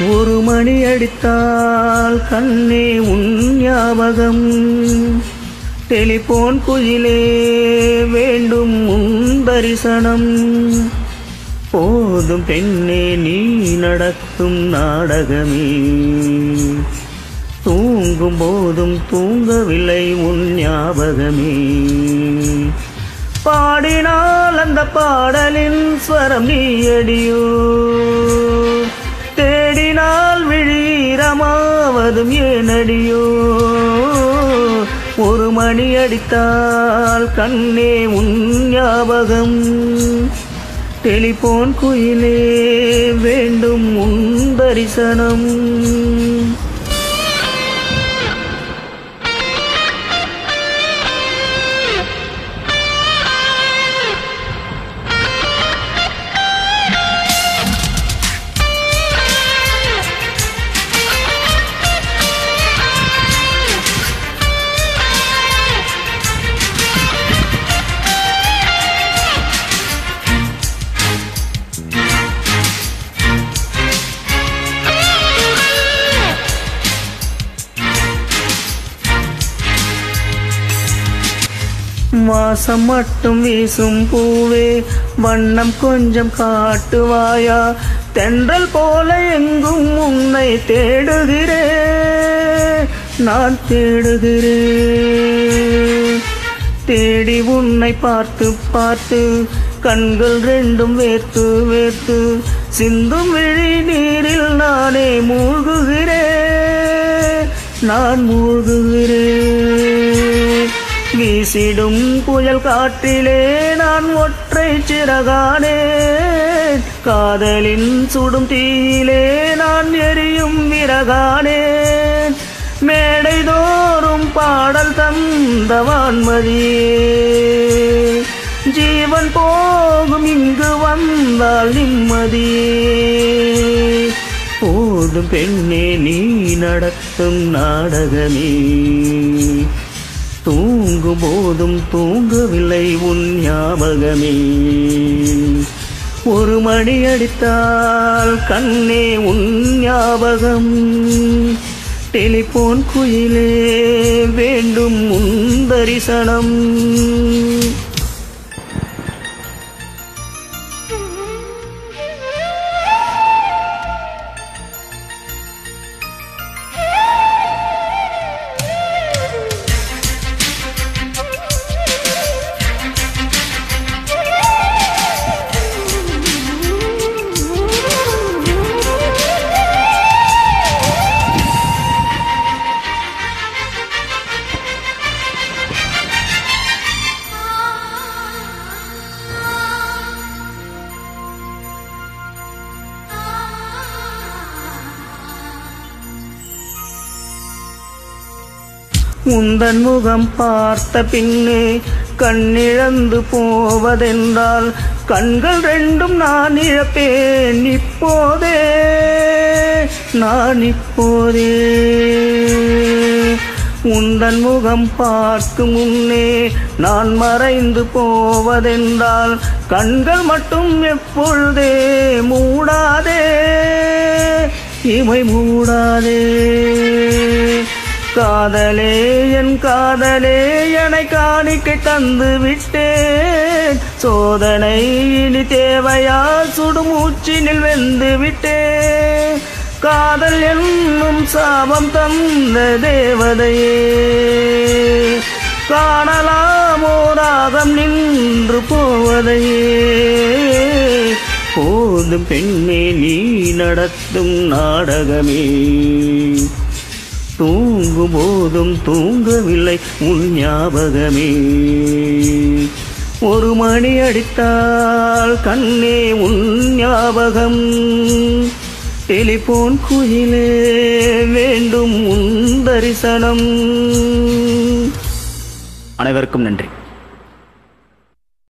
ஒரு மணி அடித்தால் கண்ணே உன் ஞாபகம். டெலிபோன் குயிலே வேண்டும் உன் தரிசனம். போதும் பெண்ணே நீ நடத்தும் நாடகமே. தூங்கும் போதும் தூங்கவில்லை உன் ஞாபகமே. பாடினால் அந்த பாடலின் ஸ்வரம் நீ அடியோ. நேரமாவதும் ஏனடியோ? ஒரு மணி அடித்தால் கண்ணே உன் ஞாபகம். டெலிபோன் குயிலே வேண்டும் உன் தரிசனம். வாசம் மட்டும் வீசும் பூவே வண்ணம் கொஞ்சம் காட்டுவாயா? தென்றல் போல எங்கும் உன்னை தேடுகிறேன் நான் தேடுகிறேன் தேடி உன்னை பார்த்து பார்த்து கண்கள் ரெண்டும் வேர்த்து வேர்த்து சிந்தும் விழி நீரில் நானே மூழ்குகிறேன் நான் மூழ்குகிறேன் வீசிடும் புயல் காற்றிலே நான் ஒற்றை சிறகானேன் காதலின் சுடும் தீயிலே நான் எரியும் விறகானேன் மேடை தோறும் பாடல் தந்த வான்மதியே. ஜீவன் போகும் இங்கு வந்தால் நிம்மதியே. போதும் பெண்ணே நீ நடத்தும் நாடகமே. தூங்கும் போதும் தூங்கவில்லை உன் ஞாபகமே. ஒரு மணி அடித்தால் கண்ணே உன் ஞாபகம். டெலிபோன் குயிலே வேண்டும் உன் தரிசனம். உந்தன் முகம் பார்த்த பின்னே கண்ணிழந்து போவதென்றால் கண்கள் ரெண்டும் நான் இழப்பேன் இப்போதே நான் இப்போதே. உந்தன் முகம் பார்க்கும் முன்னே நான் மறைந்து போவதென்றால் கண்கள் மட்டும் எப்பொழுதே மூடாதே இமை மூடாதே. காதலே என் காதலே என்னை காணிக்கை தந்து விட்டேன். சோதனை இனி தேவையா சுடுமூச்சினில் வெந்து விட்டேன். காதல் என்னும் சாபம் தந்த தேவதையே காணலாமோ ராகம் நின்று போவதையே. போதும் பெண்ணே நீ நடத்தும் நாடகமே. தூங்கும் போதும் தூங்கவில்லை. உன் ஞாபகமே. ஒரு மணி அடித்தால் கண்ணே உன் ஞாபகம். டெலிபோன் குயிலே வேண்டும் உன் தரிசனம். அனைவருக்கும் நன்றி.